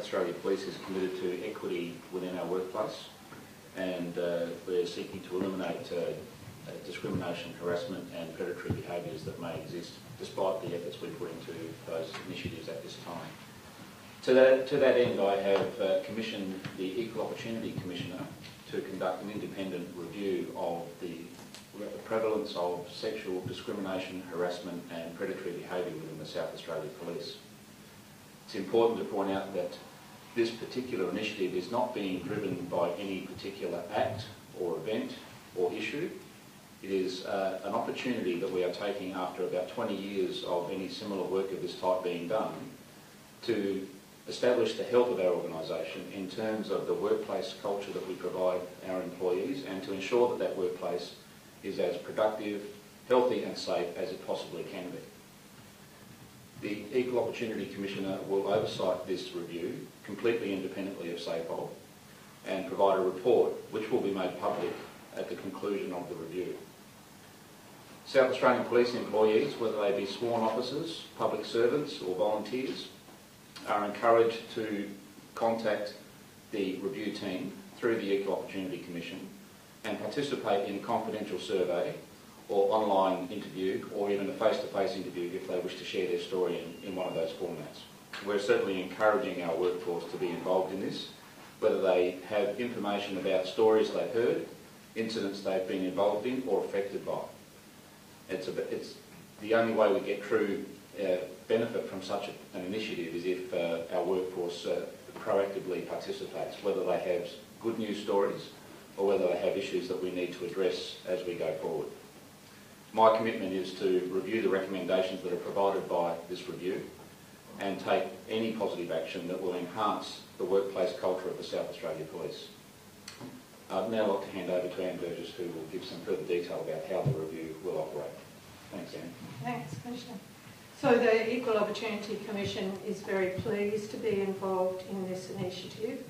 Australia Police is committed to equity within our workplace and uh, we're seeking to eliminate uh, uh, discrimination, harassment and predatory behaviours that may exist despite the efforts we put into those initiatives at this time. To that, to that end, I have uh, commissioned the Equal Opportunity Commissioner to conduct an independent review of the prevalence of sexual discrimination, harassment and predatory behaviour within the South Australia Police. It's important to point out that this particular initiative is not being driven by any particular act or event or issue. It is uh, an opportunity that we are taking after about 20 years of any similar work of this type being done to establish the health of our organisation in terms of the workplace culture that we provide our employees and to ensure that that workplace is as productive, healthy and safe as it possibly can be. The Equal Opportunity Commissioner will oversight this review completely independently of SAPOL and provide a report which will be made public at the conclusion of the review. South Australian Police employees, whether they be sworn officers, public servants or volunteers, are encouraged to contact the review team through the Equal Opportunity Commission and participate in a confidential survey or online interview or even a face-to-face interview if they wish to share their story in, in one of those formats. We're certainly encouraging our workforce to be involved in this, whether they have information about stories they've heard, incidents they've been involved in or affected by. It's, a, it's the only way we get true uh, benefit from such a, an initiative is if uh, our workforce uh, proactively participates, whether they have good news stories or whether they have issues that we need to address as we go forward. My commitment is to review the recommendations that are provided by this review and take any positive action that will enhance the workplace culture of the South Australia Police. I'd now like to hand over to Anne Burgess who will give some further detail about how the review will operate. Thanks Anne. Thanks Commissioner. So the Equal Opportunity Commission is very pleased to be involved in this initiative.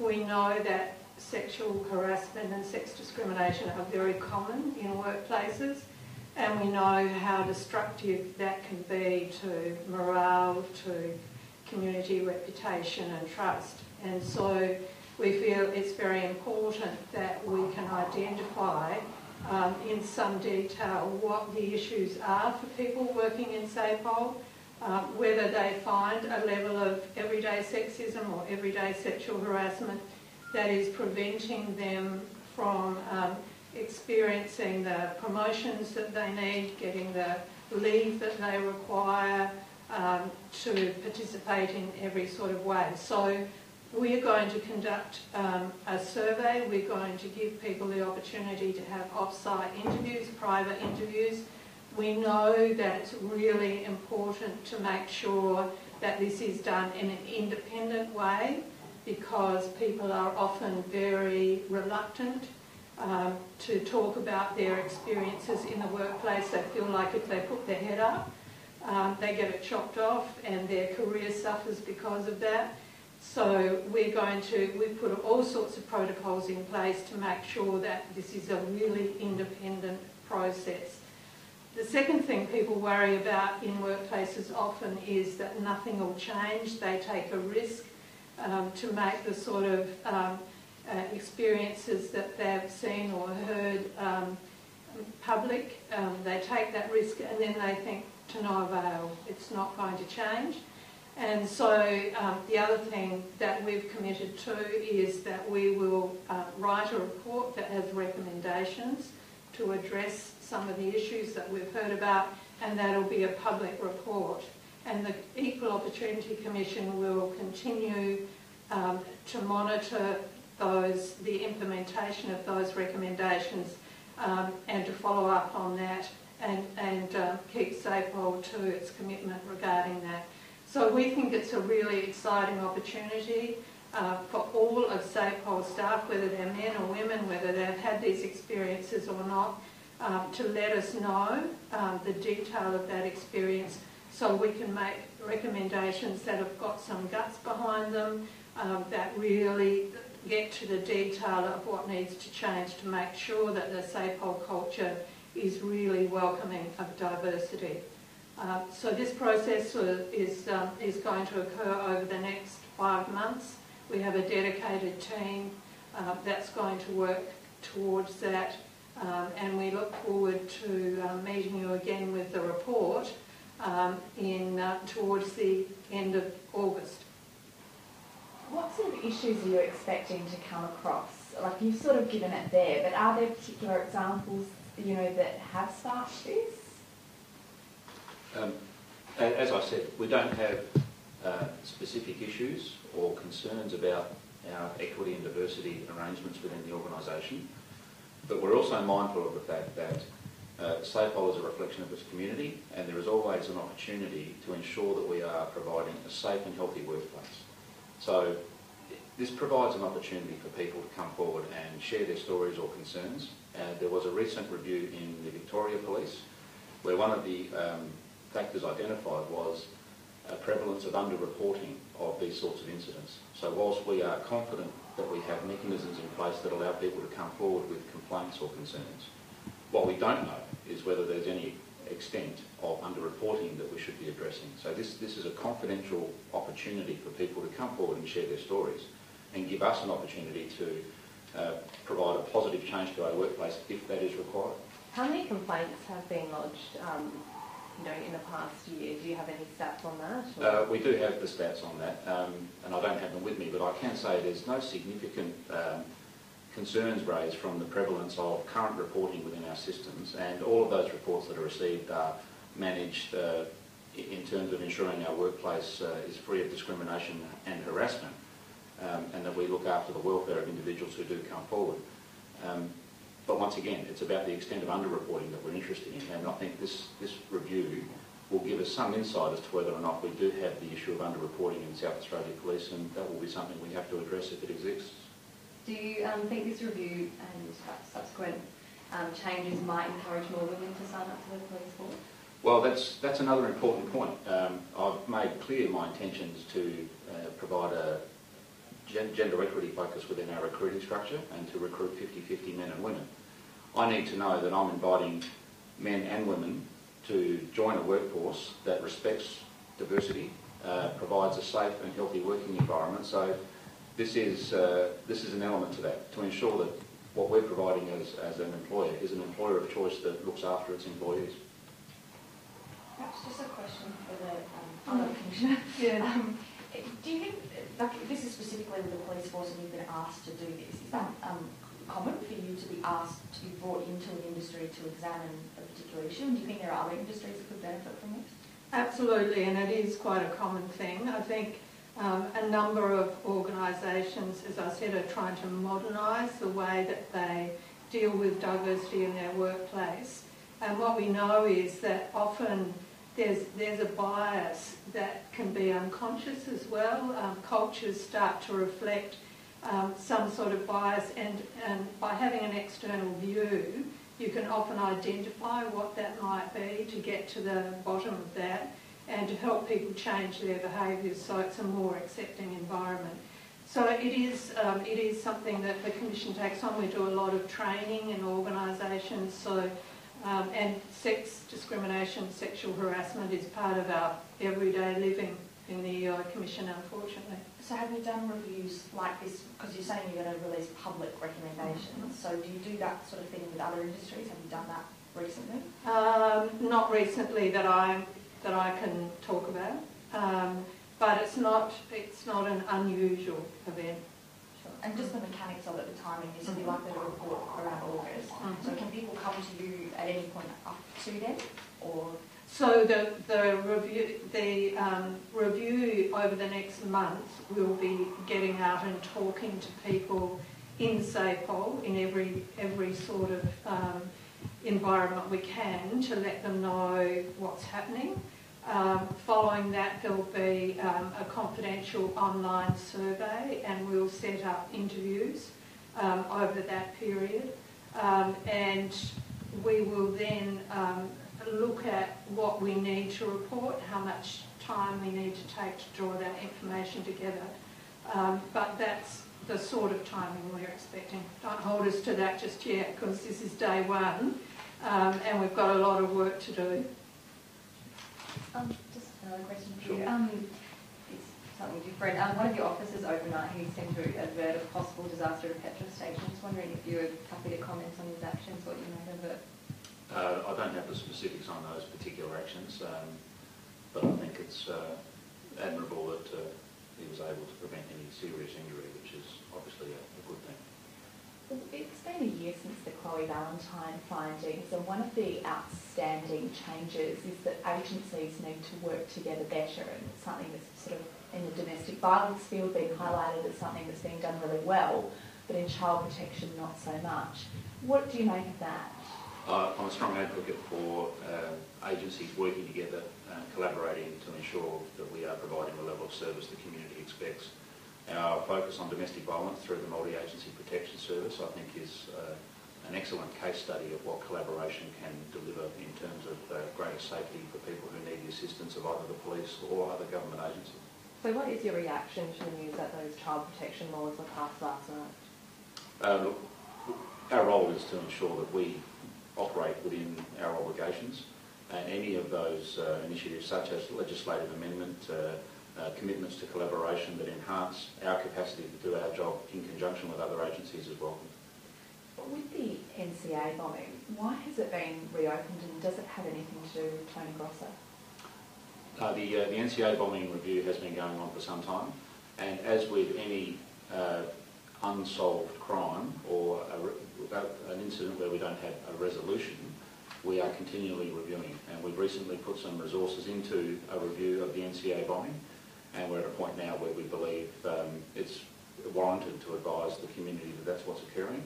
We know that sexual harassment and sex discrimination are very common in workplaces and we know how destructive that can be to morale, to community reputation and trust. And so we feel it's very important that we can identify um, in some detail what the issues are for people working in SAPOL, um, whether they find a level of everyday sexism or everyday sexual harassment that is preventing them from um, experiencing the promotions that they need, getting the leave that they require um, to participate in every sort of way. So we're going to conduct um, a survey. We're going to give people the opportunity to have off-site interviews, private interviews. We know that it's really important to make sure that this is done in an independent way because people are often very reluctant um, to talk about their experiences in the workplace. They feel like if they put their head up, um, they get it chopped off and their career suffers because of that. So we're going to, we've put all sorts of protocols in place to make sure that this is a really independent process. The second thing people worry about in workplaces often is that nothing will change. They take a risk um, to make the sort of um, uh, experiences that they've seen or heard um, public. Um, they take that risk and then they think to no avail, it's not going to change. And so um, the other thing that we've committed to is that we will uh, write a report that has recommendations to address some of the issues that we've heard about and that'll be a public report. And the Equal Opportunity Commission will continue um, to monitor those, the implementation of those recommendations um, and to follow up on that and, and uh, keep SAPOL to its commitment regarding that. So we think it's a really exciting opportunity uh, for all of SAPOL staff, whether they're men or women, whether they've had these experiences or not, um, to let us know um, the detail of that experience so we can make recommendations that have got some guts behind them, um, that really get to the detail of what needs to change to make sure that the SAPOL culture is really welcoming of diversity. Uh, so this process is, um, is going to occur over the next five months. We have a dedicated team uh, that's going to work towards that um, and we look forward to uh, meeting you again with the report um, in uh, towards the end of August. What sort of issues are you expecting to come across? Like you've sort of given it there, but are there particular examples, you know, that have sparked this? Um, as I said, we don't have uh, specific issues or concerns about our equity and diversity arrangements within the organisation, but we're also mindful of the fact that uh, SAPOL is a reflection of its community and there is always an opportunity to ensure that we are providing a safe and healthy workplace. So this provides an opportunity for people to come forward and share their stories or concerns. Uh, there was a recent review in the Victoria Police where one of the um, factors identified was a prevalence of underreporting of these sorts of incidents. So whilst we are confident that we have mechanisms in place that allow people to come forward with complaints or concerns, what we don't know is whether there's any extent of underreporting that we should be addressing. So this, this is a confidential opportunity for people to come forward and share their stories and give us an opportunity to uh, provide a positive change to our workplace if that is required. How many complaints have been lodged, um, you know, in the past year? Do you have any stats on that? Uh, we do have the stats on that, um, and I don't have them with me, but I can say there's no significant um, concerns raised from the prevalence of current reporting within our systems, and all of those reports that are received are managed uh, in terms of ensuring our workplace uh, is free of discrimination and harassment, um, and that we look after the welfare of individuals who do come forward. Um, but once again, it's about the extent of underreporting that we're interested in, and I think this, this review will give us some insight as to whether or not we do have the issue of underreporting in South Australia Police, and that will be something we have to address if it exists. Do you um, think this review and subsequent um, changes might encourage more women to sign up to the police force? Well, that's, that's another important point. Um, I've made clear my intentions to uh, provide a gen- gender equity focus within our recruiting structure and to recruit 50-50 men and women. I need to know that I'm inviting men and women to join a workforce that respects diversity, uh, provides a safe and healthy working environment. So this is, uh, this is an element to that, to ensure that what we're providing as, as an employer is an employer of choice that looks after its employees. Perhaps just a question for the um, other commissioner. Yeah. Um, do you think, like, this is specifically with the police force and you've been asked to do this, is that um, common for you to be asked to be brought into an industry to examine a particular issue? And do you think there are other industries that could benefit from this? Absolutely, and it is quite a common thing. I think um, a number of organisations, as I said, are trying to modernise the way that they deal with diversity in their workplace. And what we know is that often there's, there's a bias that can be unconscious as well. Um, cultures start to reflect um, some sort of bias, and, and by having an external view, you can often identify what that might be to get to the bottom of that and to help people change their behaviours so it's a more accepting environment. So it is, um, it is something that the Commission takes on. We do a lot of training in organisations, so um, and sex discrimination, sexual harassment is part of our everyday living in the EO Commission, unfortunately. So have you done reviews like this, because you're saying you're going to release public recommendations, so do you do that sort of thing with other industries? Have you done that recently? Um, not recently that I that I can talk about, um, but it's not it's not an unusual event. Sure. And just the mechanics of it, the timing, said you're likely to report around August. So can people come to you at any point up to then, or? So the the review the um, review over the next month will be getting out and talking to people in SAPOL in every every sort of um, environment we can to let them know what's happening. Um, following that, there'll be um, a confidential online survey, and we'll set up interviews um, over that period. Um, and we will then um, look at what we need to report, how much time we need to take to draw that information together. Um, but that's the sort of timing we're expecting. Don't hold us to that just yet because this is day one and we've got a lot of work to do. Um, just another question for you. Sure. Um, it's something different. Um, one of your officers overnight, he seemed to avert a possible disaster at a petrol station. Just wondering if you were happy to comment on his actions, what you made of it. Uh, I don't have the specifics on those particular actions, um, but I think it's uh, admirable that uh, he was able to prevent any serious injury, which is obviously a, a good thing. It's been a year since the Chloe Valentine findings, and one of the outstanding changes is that agencies need to work together better, and it's something that's sort of in the domestic violence field being highlighted as something that's being done really well, but in child protection not so much. What do you make of that? Uh, I'm a strong advocate for uh, agencies working together, uh, collaborating to ensure that we are providing the level of service the community expects. Our focus on domestic violence through the Multi-Agency Protection Service, I think, is uh, an excellent case study of what collaboration can deliver in terms of uh, greater safety for people who need the assistance of either the police or other government agencies. So what is your reaction to the news that those child protection laws were passed last night? Uh, look, our role is to ensure that we operate within our obligations and any of those uh, initiatives such as legislative amendment, uh, commitments to collaboration that enhance our capacity to do our job in conjunction with other agencies is welcome. With the NCA bombing, why has it been reopened, and does it have anything to do with Tony Grosser? Uh, the, uh, the NCA bombing review has been going on for some time and as with any uh, unsolved crime or a re- an incident where we don't have a resolution, we are continually reviewing and we've recently put some resources into a review of the NCA bombing and we're at a point now where we believe um, it's warranted to advise the community that that's what's occurring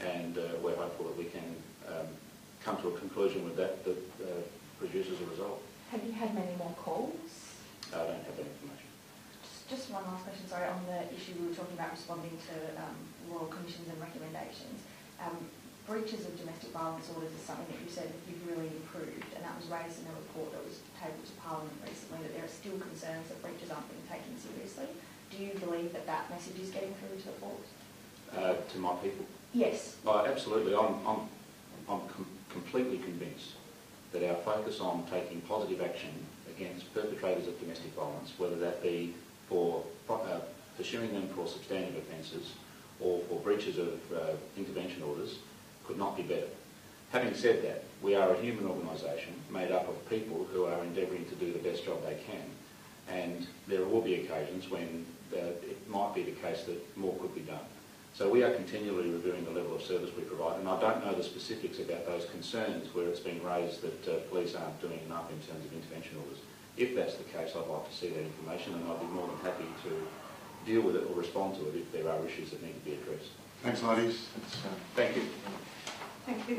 and uh, we're hopeful that we can um, come to a conclusion with that that uh, produces a result. Have you had many more calls? I don't have that information. Just, just one last question, sorry, on the issue we were talking about responding to um, royal commissions and recommendations. Breaches of domestic violence orders is something that you said you've really improved, and that was raised in a report that was tabled to Parliament recently, that there are still concerns that breaches aren't being taken seriously. Do you believe that that message is getting through to the courts? Uh, to my people. Yes. Oh, absolutely. I'm, I'm, I'm com- completely convinced that our focus on taking positive action against perpetrators of domestic violence, whether that be for uh, pursuing them for substantive offences or for breaches of uh, intervention orders, could not be better. Having said that, we are a human organisation made up of people who are endeavouring to do the best job they can. And there will be occasions when uh, it might be the case that more could be done. So we are continually reviewing the level of service we provide, and I don't know the specifics about those concerns where it's been raised that uh, police aren't doing enough in terms of intervention orders. If that's the case, I'd like to see that information, and I'd be more than happy to deal with it or respond to it if there are issues that need to be addressed. Thanks, Lottie. Uh, Thank you. Thank you.